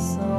sun.